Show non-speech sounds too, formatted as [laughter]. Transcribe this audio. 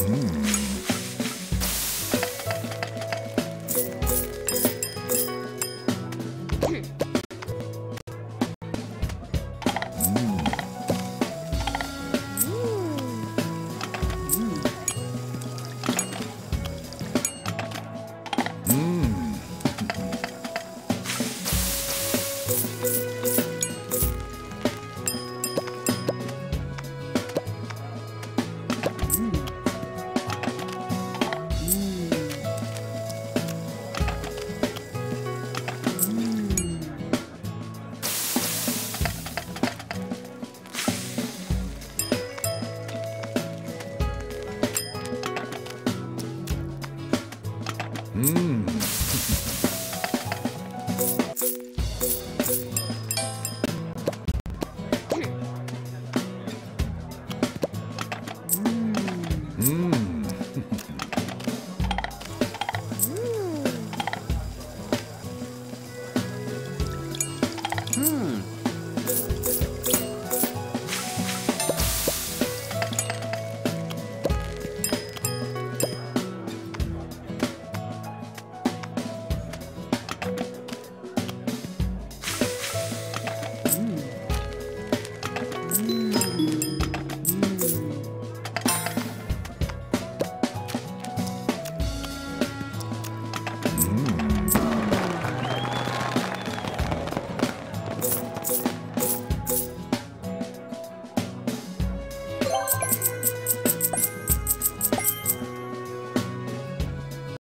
Mm. 음. [laughs] 음. 음.